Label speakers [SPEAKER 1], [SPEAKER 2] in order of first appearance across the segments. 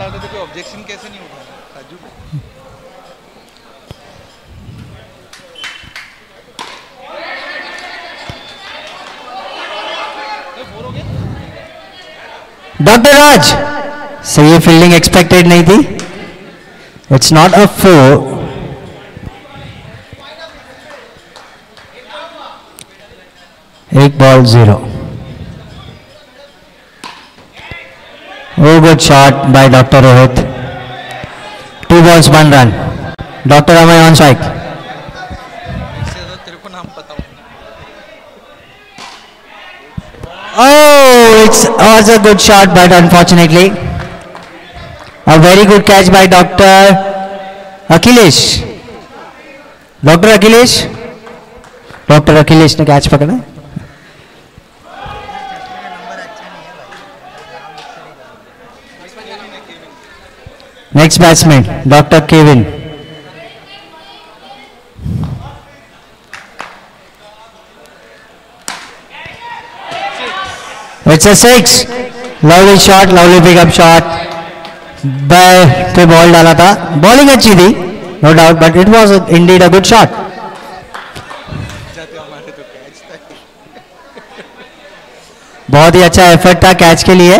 [SPEAKER 1] Objection कैसे नहीं उठा गया
[SPEAKER 2] डॉक्टर राज सही ये फील्डिंग एक्सपेक्टेड नहीं थी। इट्स नॉट अ फोर एक ball zero Oh, good shot by Dr. Rohit. Two balls, one run. Dr. Amay on strike.
[SPEAKER 1] हो
[SPEAKER 2] Oh, it was a good shot, but unfortunately, a very good catch by Dr. Akhilesh. Dr. Akhilesh? Dr. Akhilesh ने catch पकड़ा है? Batsman doctor Kevin Kevin. It's a six. Lovely shot, lovely pickup shot. पे ball डाला था bowling अच्छी थी no doubt but it
[SPEAKER 1] was indeed a good shot
[SPEAKER 2] बहुत ही अच्छा एफर्ट था कैच के लिए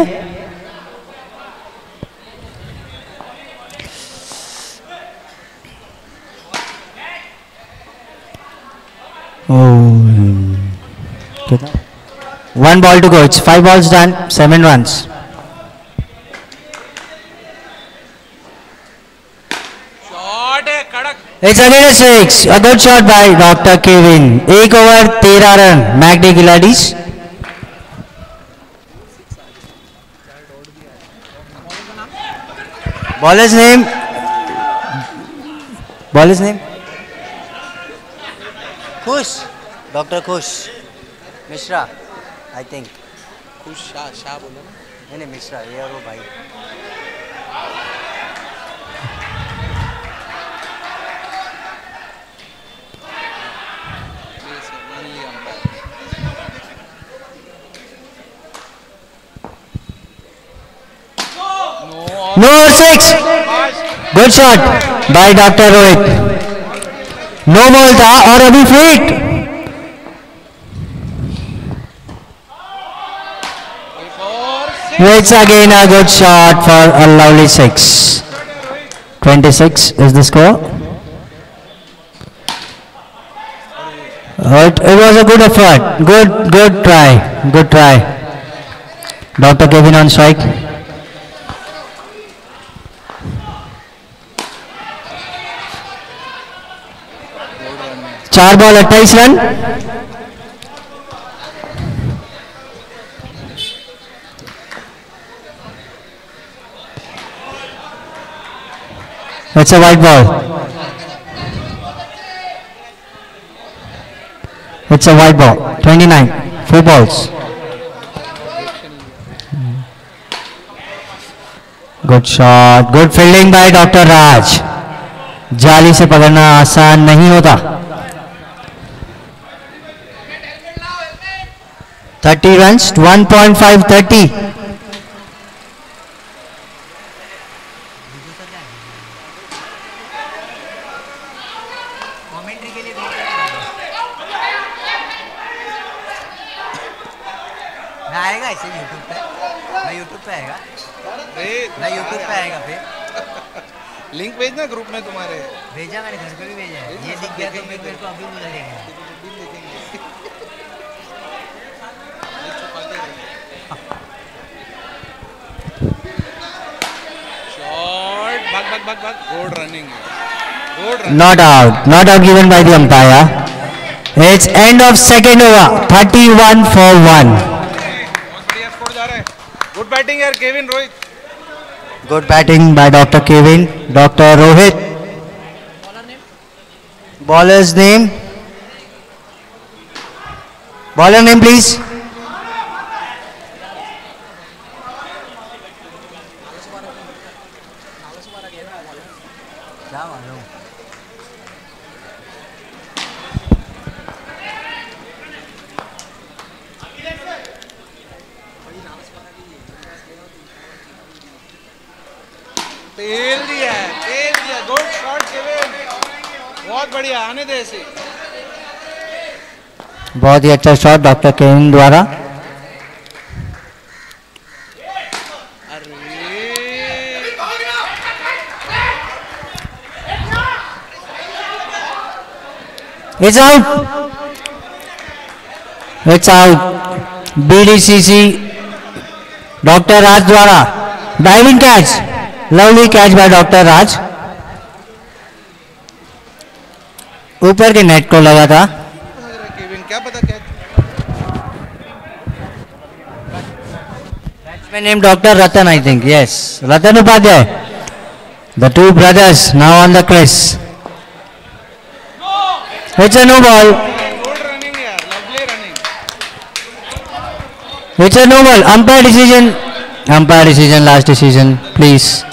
[SPEAKER 2] one ball to go it's five balls done seven
[SPEAKER 1] runs है
[SPEAKER 2] It's again a six. A good shot by Dr. Kevin. एक over तेरह run मैगडी खिलाड़ीज Baller's name. Baller's name. खुश डॉक्टर खुश मिश्रा आई थिंक
[SPEAKER 1] खुश शाह शाह बोलो ना
[SPEAKER 2] नहीं नहीं मिश्रा ये और वो भाई
[SPEAKER 1] ये से मान लिया अंपायर नो और
[SPEAKER 2] No six good shot by doctor Rohit no ball था और अभी फिट
[SPEAKER 1] एक और
[SPEAKER 2] It's again a good shot for a lovely six. 26 is the score. It, it was a good effort. Good, good try. Good try. Dr. Kevin on strike. चार ball, अट्ठाईस run. अच्छा white ball it's a white ball 29 four balls good shot good fielding by doctor Raj जाली से पकड़ना आसान नहीं होता। 30 runs 1.5 30
[SPEAKER 3] commentary के लिए मैं आएगा इसे यूट्यूब पे? मैं यूट्यूब पे आएगा? मैं यूट्यूब पे आएगा फिर?
[SPEAKER 1] लिंक भेजना ग्रुप में तुम्हारे।
[SPEAKER 3] भेजा मैंने घर पे भी भेजा है। ये दिख गया तो मेरे को अभी बोला देगा
[SPEAKER 1] ये छुपाते रहो शॉट भाग भाग भाग भाग good running
[SPEAKER 2] Not out. Not out given by the umpire. It's end of second over. 31 for 1.
[SPEAKER 1] बहुत बढ़िया स्कोर जा रहा है गुड बैटिंग यार Kevin Rohit
[SPEAKER 2] Good batting by Dr. Kevin. Dr. Rohit. Baller's name. Baller name please.
[SPEAKER 3] क्या मालूम
[SPEAKER 1] तेल दिया है, तेल दिया गुड शॉट केविन बहुत बढ़िया, आने दे इसे।
[SPEAKER 2] बहुत ही अच्छा शॉट डॉक्टर केविन द्वारा। It's out. It's out. BDCC doctor Raj द्वारा diving catch lovely catch by doctor Raj ऊपर के नेट को लगा था My name Dr. Ratan, I think. Yes, Ratan Upadhyay. The two brothers now on the crease. It's a no ball. It's a no ball. Umpire decision. Umpire decision. Last decision. Please.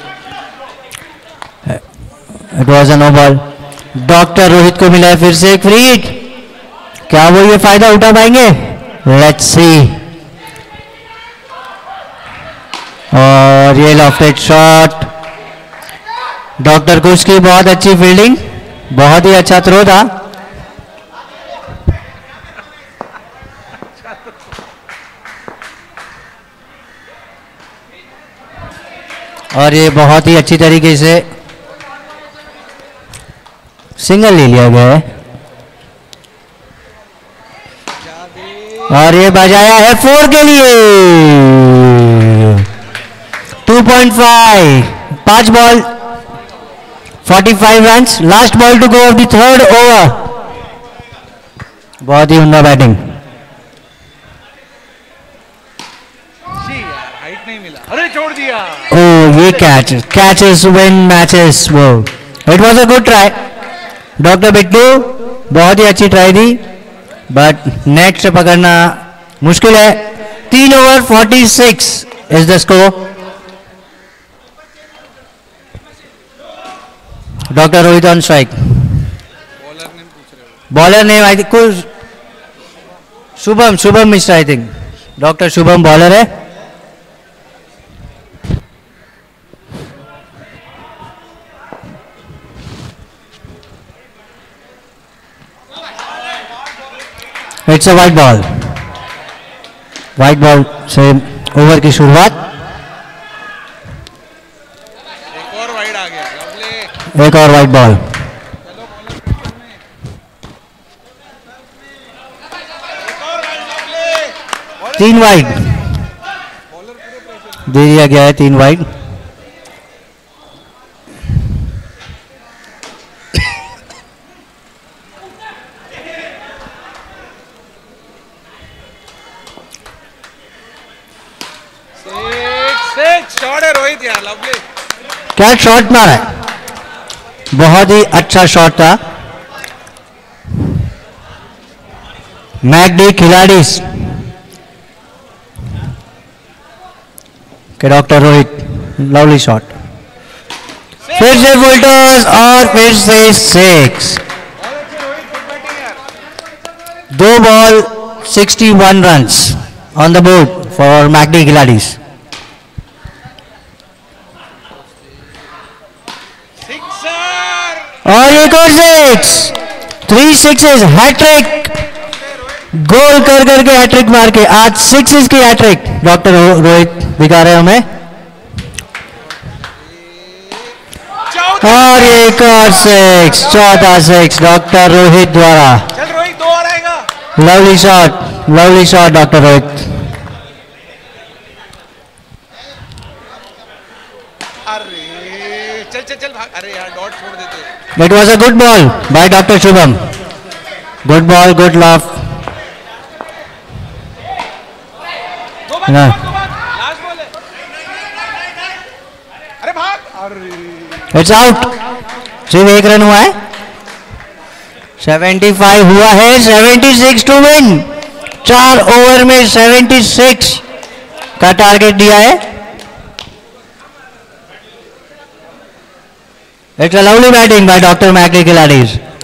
[SPEAKER 2] It was a no ball. Doctor Rohit को मिला है फिर से एक free hit क्या वो ये फ़ायदा उठा पाएँगे लेट्स सी और ये लॉफ्टेड शॉट डॉक्टर कुश की बहुत अच्छी फील्डिंग बहुत ही अच्छा थ्रो था और ये बहुत ही अच्छी तरीके से सिंगल ले लिया गया है। और ये बजाया है फोर के लिए। 2.5 पाँच ball 45 runs last ball to go off the third over बहुत ही उमदा बैटिंग
[SPEAKER 1] जी यार हाइट नहीं मिला अरे छोड़ दिया।
[SPEAKER 2] ये कैच कैचेस विन मैचेस वो it was a good try doctor Bittu बहुत ही अच्छी ट्राई दी बट नेट से पकड़ना मुश्किल है। तीन over 46 is the score doctor Rohit on strike
[SPEAKER 1] bowler ने पूछ रहे हो।
[SPEAKER 2] बॉलर ने आई थिंक कुछ Shubham Shubham Mishra I think doctor Shubham bowler है। It's a white ball white ball से ओवर की शुरुआत
[SPEAKER 1] एक और वाइड आ गया
[SPEAKER 2] एक और वाइट बॉल तीन वाइड दे दिया गया है तीन वाइड
[SPEAKER 1] शॉट है रोहित यार लवली
[SPEAKER 2] क्या शॉट मारा है? बहुत ही अच्छा शॉट था। मैकडी खिलाड़ी। के डॉक्टर रोहित लवली शॉट फिर से फुलटॉस और फिर से सिक्स दो ball 61 runs on the board McD खिलाड़ीज
[SPEAKER 1] सिक्सर
[SPEAKER 2] और एक और six three sixes hattrick goal कर करके हैट्रिक मार के आज सिक्सेस की हैट्रिक डॉक्टर रोहित दिखा रहे हमें? और एक और सिक्स चौथा सिक्स डॉक्टर रोहित द्वारा lovely shot lovely shot doctor Rohit
[SPEAKER 1] अरे चल चल चल भाग अरे यार डॉट छोड़ दो भाग
[SPEAKER 2] ना।
[SPEAKER 1] दो भाग, दो भाग लास्ट बॉल है अरे भाग अरे
[SPEAKER 2] इट्स आउट सिर्फ़ एक रन हुआ है। 75 हुआ है। 76 टू विन चार ओवर में 76 का टारगेट दिया है। It's a lovely batting by Dr. Macri Kiladis.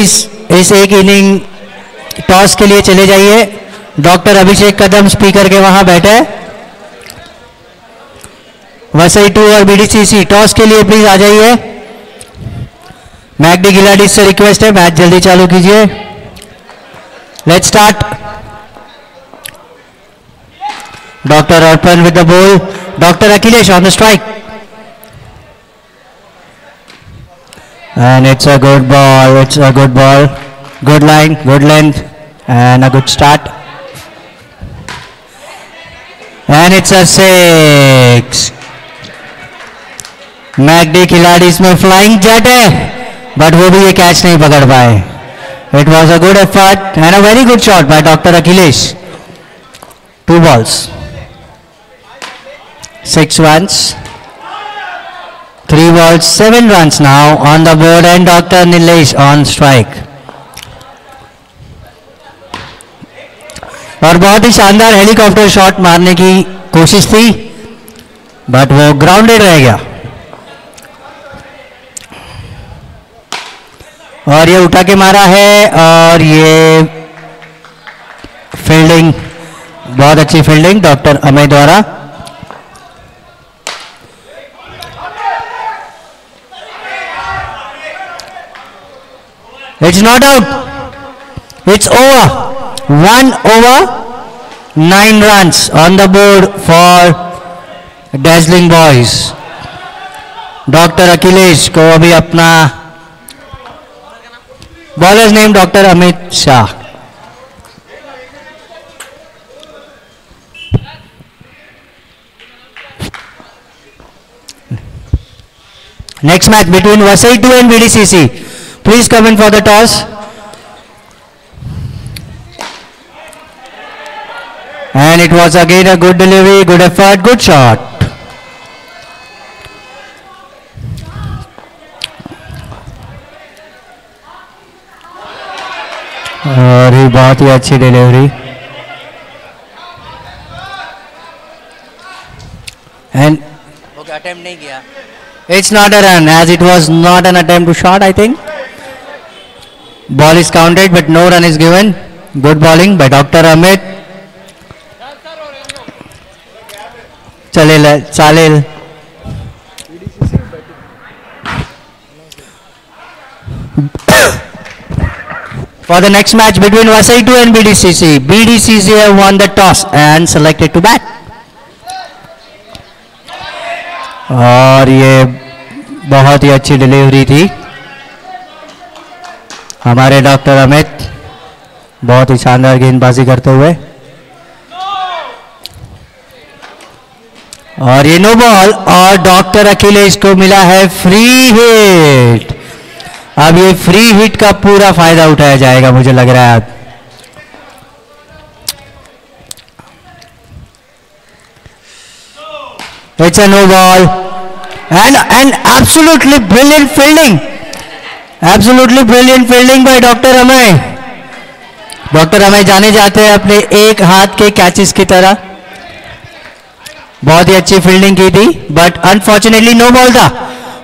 [SPEAKER 2] इस एक इनिंग टॉस के लिए चले जाइए। डॉक्टर अभिषेक कदम, स्पीकर के वहाँ बैठे। वसई टू और बीडीसीसी टॉस के लिए प्लीज़ आ जाइए। मैगडी गिलाडी से रिक्वेस्ट है। मैच जल्दी चालू कीजिए। Late start doctor Arpan with the ball doctor Akhilesh on the strike and it's a good ball, it's a good ball. Good line, good length, and a good start. And it's a six. मैगडी खिलाड़ी इसमें flying jet है but वो भी ये catch नहीं पकड़ पाए. It was a good effort and a very good shot by doctor Akhilesh two balls six runs Three balls, seven runs now on the board and Dr. Nilesh on strike. और बहुत ही शानदार helicopter shot मारने की कोशिश थी but वो grounded रह गया और ये उठा के मारा है और ये फील्डिंग बहुत अच्छी फील्डिंग डॉक्टर अमय द्वारा It's not out. It's over. One over, nine runs on the board for Dazzling Boys. Doctor Akhilesh को अभी अपना bowlers name doctor Amit Shah Next match between Vasai 2 and VDCC. Please come in for the toss. And it was again a good delivery, good effort, good shot. और ये बहुत ही अच्छी delivery and
[SPEAKER 3] attempt नहीं किया
[SPEAKER 2] It's not a run as it was not an attempt to shot, I think. Ball is counted, but no run is given. Good bowling by Dr. Amit. Chalil, Salil. For the next match between Vasai 2 and BDCC, BDCC have won the toss and selected to bat. और ये बहुत ही अच्छी delivery थी हमारे doctor Amit बहुत ही शानदार गेंदबाजी करते हुए और ये नो बॉल और डॉक्टर अखिलेश को मिला है फ्री हिट अब ये फ्री हिट का पूरा फ़ायदा उठाया जाएगा मुझे लग रहा है It's a no ball. And, and absolutely brilliant fielding. Absolutely brilliant fielding by doctor Amay doctor Amay जाने जाते हैं अपने एक हाथ के कैचेस की तरह। बहुत ही अच्छी फील्डिंग की थी बट अनफॉर्चुनेटली नो बॉल था।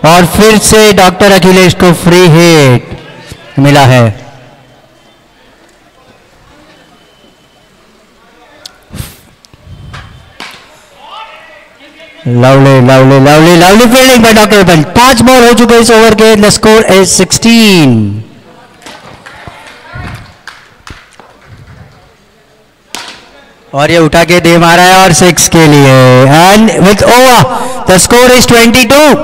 [SPEAKER 2] और फिर से डॉक्टर अखिलेश को फ्री हिट मिला है। Lovely lovely lovely lovely fielding by doctor पंच पाँच बॉल हो चुके इस ओवर के द स्कोर इज़ 16 और ये उठा के दे मारा है और सिक्स के लिए। And with over the score is 22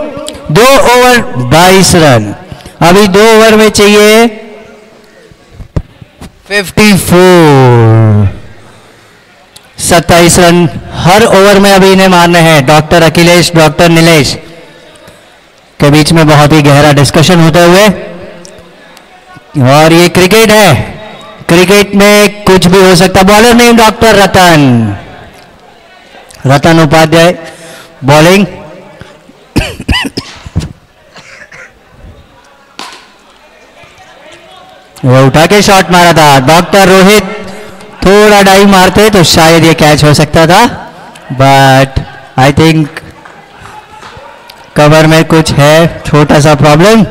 [SPEAKER 2] दो ओवर 22 रन। अभी दो ओवर में चाहिए 54 सत्ताईस रन हर ओवर में अभी इन्हें मारने हैं। Doctor Akhilesh, doctor Nilesh. के बीच में बहुत ही गहरा डिस्कशन होते हुए। और ये क्रिकेट है। क्रिकेट में कुछ भी हो सकता bowler name doctor Ratan. Ratan Upadhyay bowling वो उठा के शॉट मारा था। डॉक्टर रोहित थोड़ा डाइव मारते तो शायद ये कैच हो सकता था बट आई थिंक कवर में कुछ है, छोटा सा प्रॉब्लम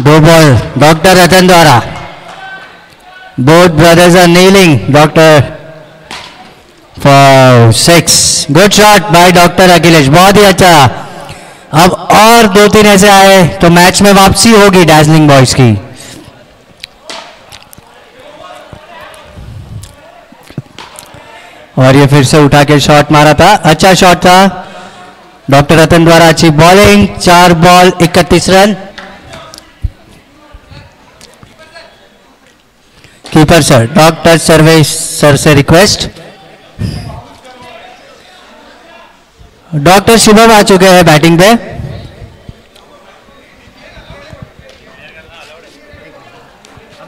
[SPEAKER 2] दो बॉल डॉक्टर रतन द्वारा. Both brothers are kneeling doctor for six. Good shot by doctor Akhilesh बहुत ही अच्छा. अब और दो तीन ऐसे आए तो मैच में वापसी होगी डार्जिलिंग बॉयज़ की. और ये फिर से उठा के शॉट मारा था। अच्छा शॉट था। डॉक्टर रतन द्वारा अच्छी बॉलिंग चार बॉल इकतीस run. Keeper sir doctor Sarvesh sir से रिक्वेस्ट डॉक्टर शुभम आ चुके हैं बैटिंग पे
[SPEAKER 3] अभी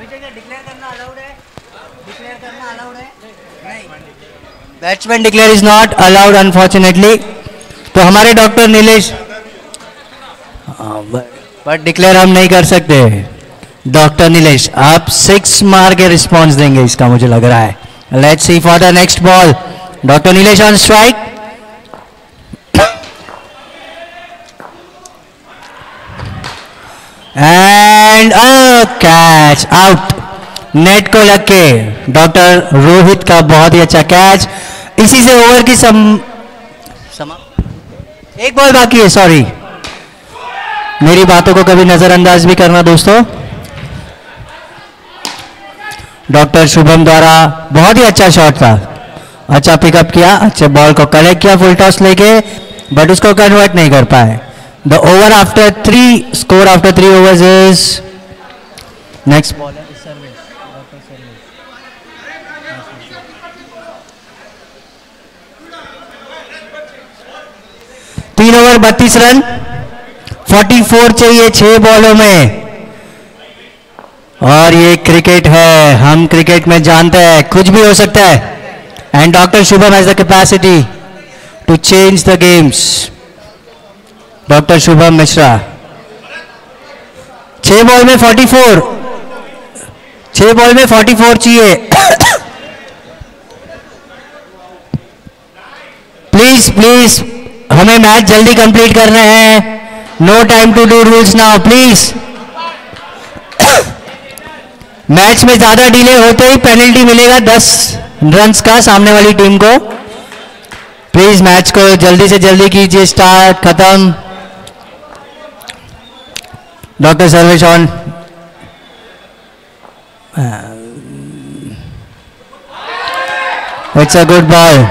[SPEAKER 3] जगह डिक्लेयर करना अलाउड है डिक्लेयर करना अलाउड है नहीं
[SPEAKER 2] batsman declare is not allowed unfortunately तो हमारे डॉक्टर नीलेश बट डिक्लेयर हम नहीं कर सकते। डॉक्टर नीलेश आप सिक्स मार के रिस्पॉन्स देंगे इसका मुझे लग रहा है। Let's see for the next ball doctor Nilesh on strike and catch out net को लग के डॉक्टर रोहित का बहुत ही अच्छा कैच। इसी से ओवर की सम एक बॉल बाकी है सॉरी मेरी बातों को कभी नजरअंदाज भी करना दोस्तों। डॉक्टर शुभम द्वारा बहुत ही अच्छा शॉट था। अच्छा पिकअप किया, अच्छे बॉल को कलेक्ट किया फुल टॉस लेके बट उसको कन्वर्ट नहीं कर पाए। The over after three score after three overs is next ball तीन ओवर बत्तीस रन। 44 चाहिए छह बॉलों में। और ये क्रिकेट है। हम क्रिकेट में जानते हैं। कुछ भी हो सकता है। And doctor Shubham has the capacity to change the games doctor Shubham Mishra. छह बॉल में 44 छह बॉल में 44 चाहिए। प्लीज़ प्लीज़ हमें मैच जल्दी कंप्लीट करना है। No time to do rules now please match में ज़्यादा डिले होते ही पेनल्टी मिलेगा 10 रन्स का सामने वाली टीम को। प्लीज़ मैच को जल्दी से जल्दी कीजिए स्टार्ट खत्म। Doctor Sarvesh on it's a good ball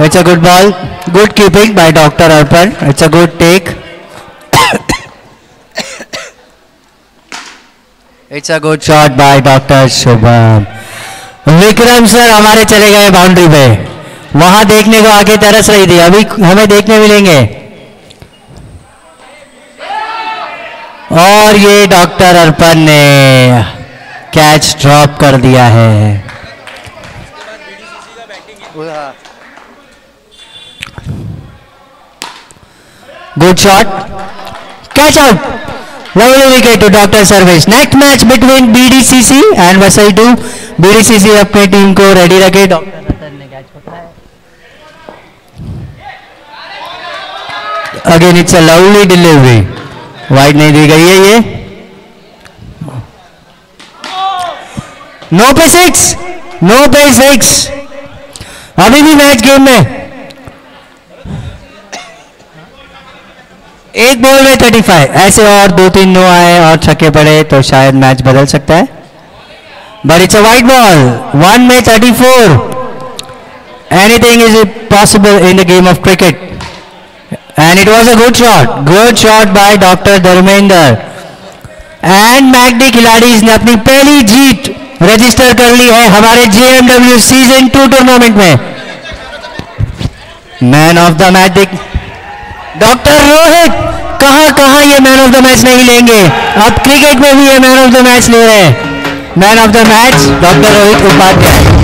[SPEAKER 2] it's a good ball good keeping by doctor Arpan it's a good take it's a good shot by doctor Shubham Vikram sir हमारे चले गए boundary पे। वहाँ देखने को आके तरस रही थी। अभी हमें देखने मिलेंगे। और ये डॉक्टर अर्पण ने कैच ड्रॉप कर दिया है। Good shot catch out Lovely wicket to Dr. Service. Next match between BDCC and Vasai 2. BDCC अपनी टीम को रेडी रखे. Again it's a lovely delivery wide नहीं दी गई है ये. नो पे सिक्स नो पे सिक्स अभी भी मैच गेम में. एक बॉल में 35 ऐसे और दो तीन नो आए और छक्के पड़े तो शायद मैच बदल सकता है। But it's a white ball one में 34 anything is possible in the game of cricket and it was a good shot good shot by doctor Dharmendra and मैगडी खिलाड़ीज ने अपनी पहली जीत रजिस्टर कर ली है हमारे जेएमडब्ल्यू सीज़न टू टूर्नामेंट में। Man of the match doctor Rohit कहाँ कहाँ ये मैन ऑफ़ द मैच नहीं लेंगे? अब क्रिकेट में भी ये मैन ऑफ़ द मैच ले रहे हैं। Man of the match doctor Rohit Upadhyay